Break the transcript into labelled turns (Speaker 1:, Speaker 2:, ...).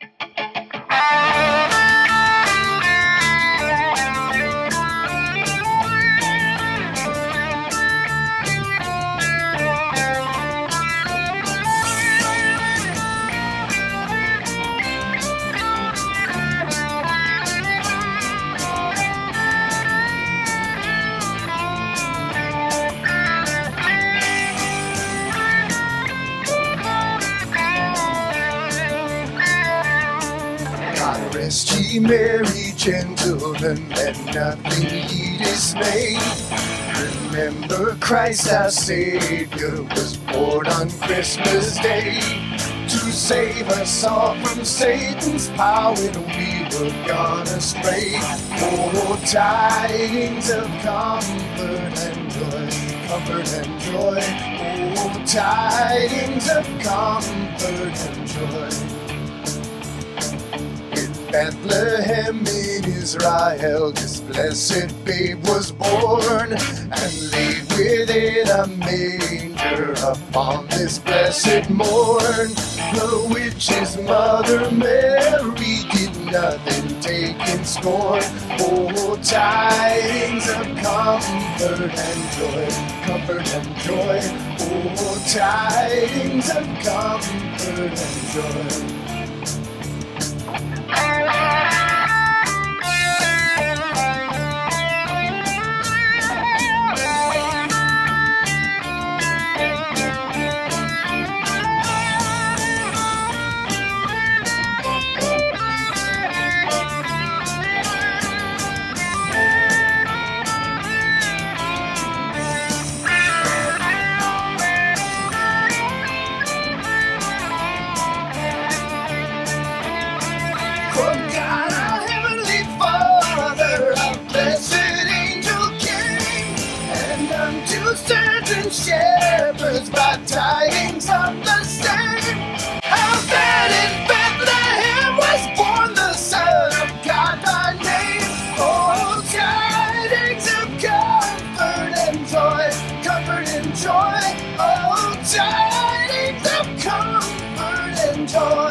Speaker 1: God rest ye merry gentlemen, let nothing ye dismay. Remember Christ our Savior was born on Christmas Day to save us all from Satan's power when we were gone astray. Oh, tidings of comfort and joy, comfort and joy. Oh, tidings of comfort and joy. Bethlehem in Israel, this blessed babe was born and laid within a manger upon this blessed morn. The witch's mother Mary did nothing take in scorn. Oh, tidings of comfort and joy, comfort and joy. Oh, tidings of comfort and joy. tidings of the same. How that in Bethlehem was born the Son of God by name. Oh, tidings of comfort and joy, comfort and joy. Oh, tidings of comfort and joy.